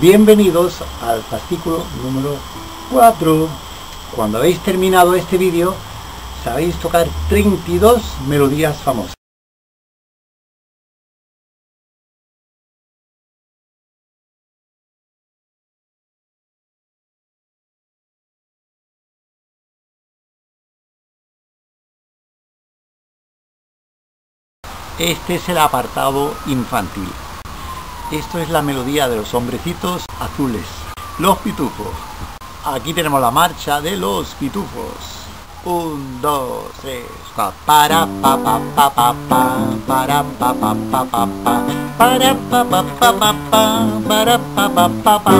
Bienvenidos al fascículo número 4. Cuando habéis terminado este vídeo, sabéis tocar 32 melodías famosas. Este es el apartado infantil. Esto es la melodía de los hombrecitos azules, los pitufos. Aquí tenemos la marcha de los pitufos. Un, dos, tres, pa pa pa pa pa para pa pa pa pa pa pa pa pa pa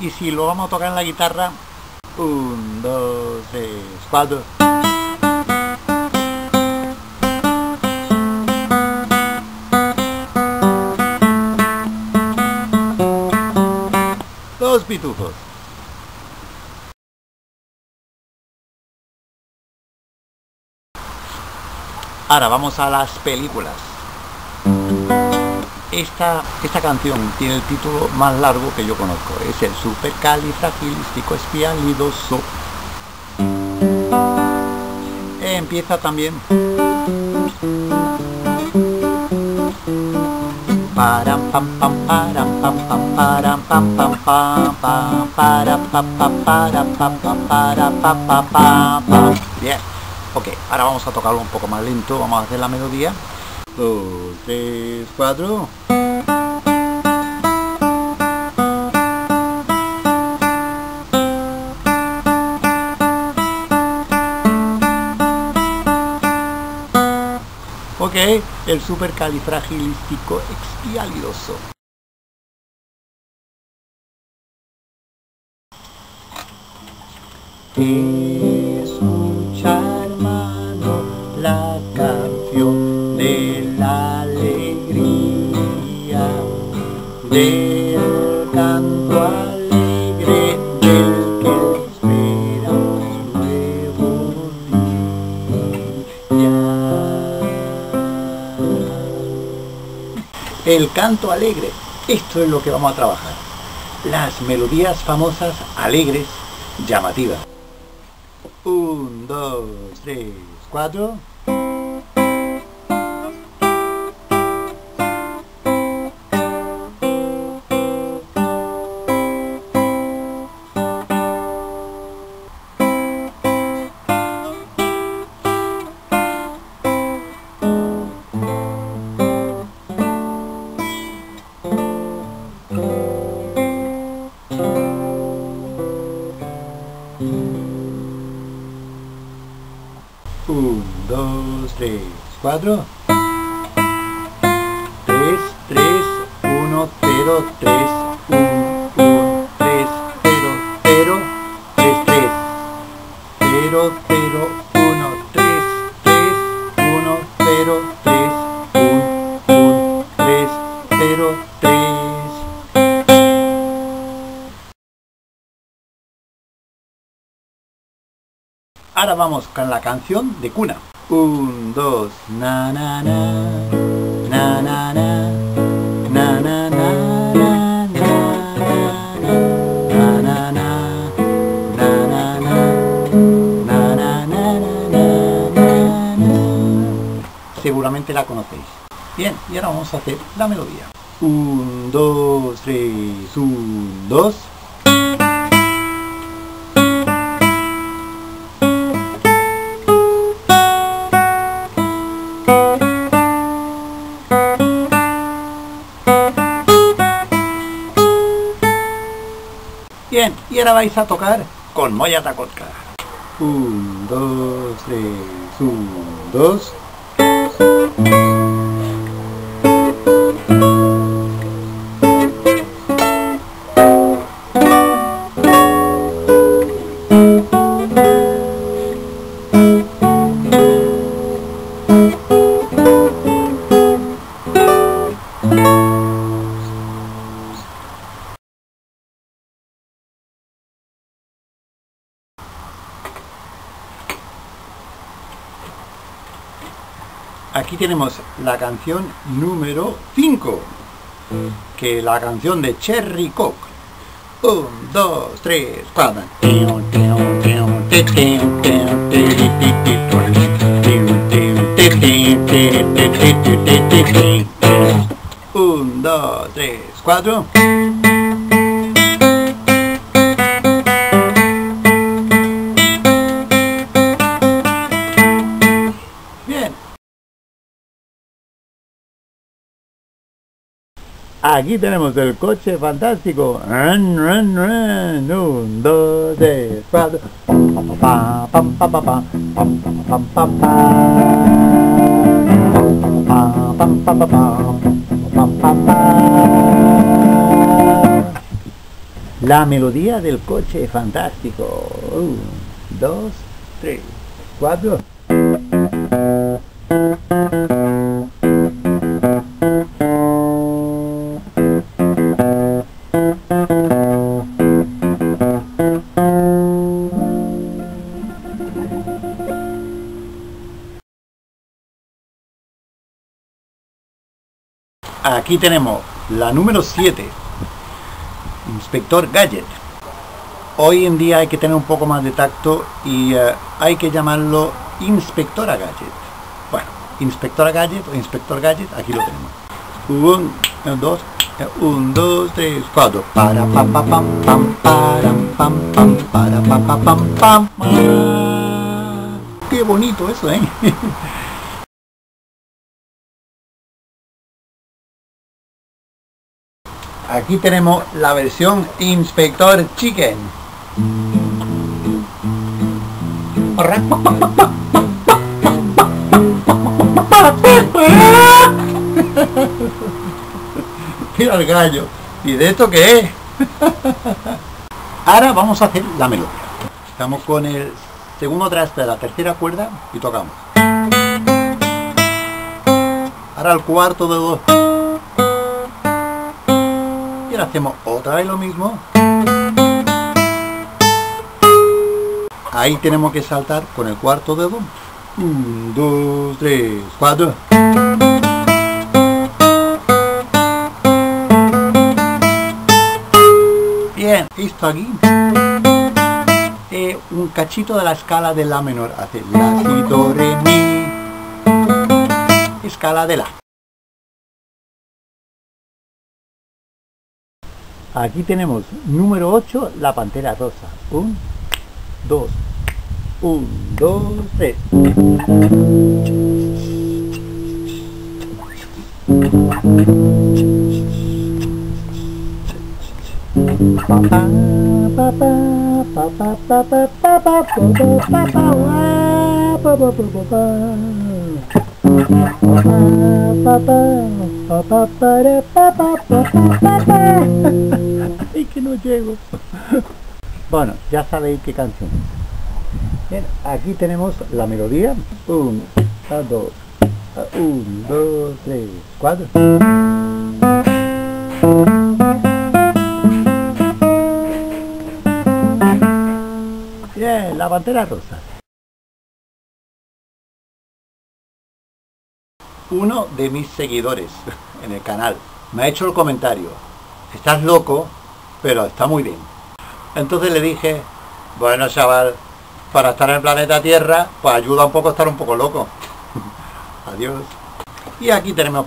y si lo vamos a tocar en la guitarra, un, dos, tres, cuatro. Ahora vamos a las películas. Esta, esta canción tiene el título más largo que yo conozco. Es el supercalifragilístico espialidoso. Empieza también. Param pam pam param pam pam param pam pam pam pam para pam pam para pam pam para pam pam pam pam. Bien. Ok, ahora vamos a tocarlo un poco más lento, vamos a hacer la melodía. Dos, tres, cuatro. el supercalifragilístico expialidoso. Eh. Canto alegre, esto es lo que vamos a trabajar. Las melodías famosas, alegres, llamativas. Un, dos, tres, cuatro. 4 3 3 1 0 3 1 1 3 0 0 3 3 0 0 1 3 3 1 0 3 1 1 3 0 3 Ahora vamos con la canción de cuna. Un, dos, na na na, na na na, na na na. Seguramente la conocéis. Bien, y ahora vamos a hacer la melodía. Un, dos, tres, un, dos. Bien, y ahora vais a tocar con Moya Takotka. Un, dos, tres, un, dos. Aquí tenemos la canción número 5. que la canción de Cherry Coke. Un, dos, tres, cuatro. Un, dos, tres, cuatro. Aquí tenemos el coche fantástico. Un, dos, tres, cuatro. La melodía del coche fantástico. Un, dos, tres, cuatro. Aquí tenemos la número 7, Inspector Gadget. Hoy en día hay que tener un poco más de tacto y eh, hay que llamarlo Inspectora Gadget. Bueno, Inspectora Gadget o Inspector Gadget, aquí lo tenemos. Un, dos, un, dos, tres, cuatro. Para pam pam pam pam pam pam para pam pam pam pam. Qué bonito eso, ¿eh? Aquí tenemos la versión Inspector Chicken. Mira el gallo. ¿Y de esto qué es? Ahora vamos a hacer la melodía. Estamos con el segundo traste de la tercera cuerda y tocamos. Ahora el cuarto de dos hacemos otra vez lo mismo. Ahí tenemos que saltar con el cuarto dedo. Un, dos, tres, cuatro. Bien, esto aquí es un cachito de la escala de la menor. Hace la, si, do, re, mi. Escala de la. Aquí tenemos número 8, la pantera rosa. 1, 2, 1, 2, 3. Que no llego. Bueno, ya sabéis qué canción. Bien, aquí tenemos la melodía. Un, dos, un, dos, tres, cuatro. Bien, la bandera rosa. uno de mis seguidores en el canal me ha hecho el comentario, estás loco, pero está muy bien. Entonces le dije, bueno chaval, para estar en el planeta Tierra, pues ayuda un poco a estar un poco loco. Adiós. Y aquí tenemos...